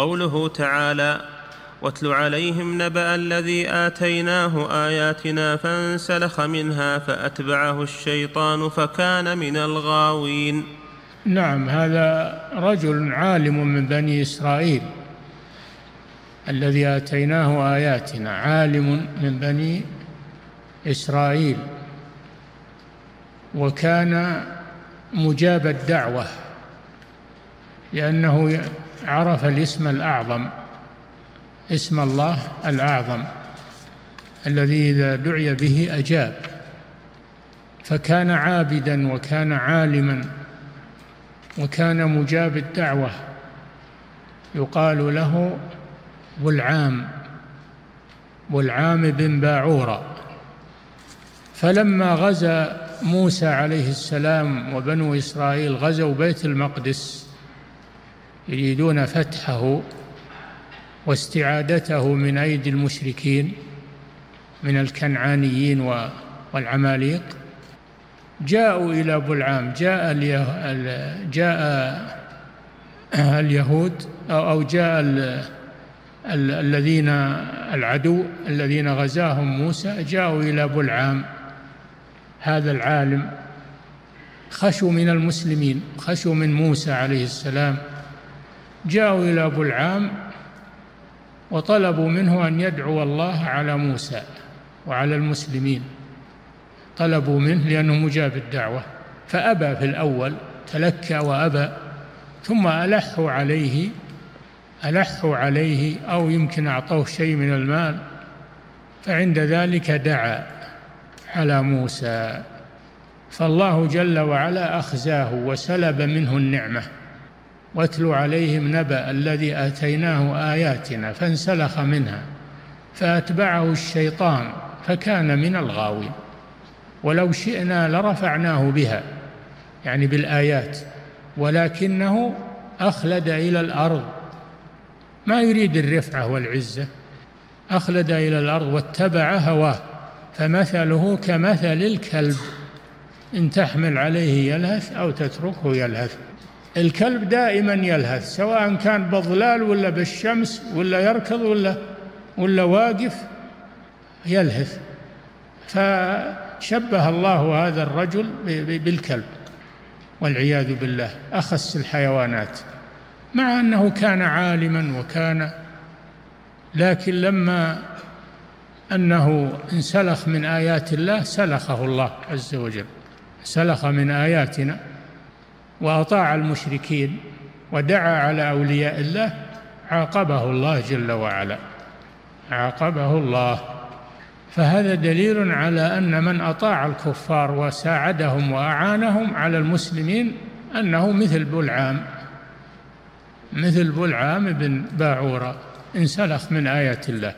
قوله تعالى واتل عليهم نبأ الذي آتيناه آياتنا فانسلخ منها فأتبعه الشيطان فكان من الغاوين. نعم هذا رجل عالم من بني إسرائيل الذي آتيناه آياتنا عالم من بني إسرائيل وكان مجاب الدعوة لأنه عرف الاسم الأعظم اسم الله الأعظم الذي إذا دعي به أجاب. فكان عابدا وكان عالما وكان مجاب الدعوة. يقال له بلعام بلعام بن باعورة. فلما غزا موسى عليه السلام وبنو إسرائيل غزوا بيت المقدس. يريدون فتحه واستعادته من أيدي المشركين من الكنعانيين والعماليق. جاءوا إلى أبو العام جاء جاء اليهود أو جاء الذين العدو الذين غزاهم موسى جاءوا إلى أبو العام هذا العالم خشوا من المسلمين خشوا من موسى عليه السلام. جاءوا إلى أبو العام وطلبوا منه أن يدعو الله على موسى وعلى المسلمين. طلبوا منه لأنه مجاب الدعوة. فأبى في الأول تلكى وأبى ثم ألحوا عليه ألحوا عليه أو يمكن أعطوه شيء من المال. فعند ذلك دعا على موسى. فالله جل وعلا أخزاه وسلب منه النعمة. واتل عليهم نبأ الذي آتيناه آياتنا فانسلخ منها فأتبعه الشيطان فكان من الغاوين. ولو شئنا لرفعناه بها يعني بالآيات ولكنه أخلد إلى الأرض. ما يريد الرفعة والعزة أخلد إلى الأرض واتبع هواه فمثله كمثل الكلب إن تحمل عليه يلهث أو تتركه يلهث. الكلب دائما يلهث سواء كان بالظلال ولا بالشمس ولا يركض ولا ولا واقف يلهث. فشبه الله هذا الرجل بالكلب والعياذ بالله أخس الحيوانات مع أنه كان عالما وكان لكن لما أنه انسلخ من آيات الله سلخه الله عز وجل. سلخ من آياتنا وأطاع المشركين ودعا على أولياء الله عاقبه الله جل وعلا. عاقبه الله. فهذا دليل على أن من أطاع الكفار وساعدهم وأعانهم على المسلمين أنه مثل بلعام. مثل بلعام بن باعورة. انسلخ من آيات الله.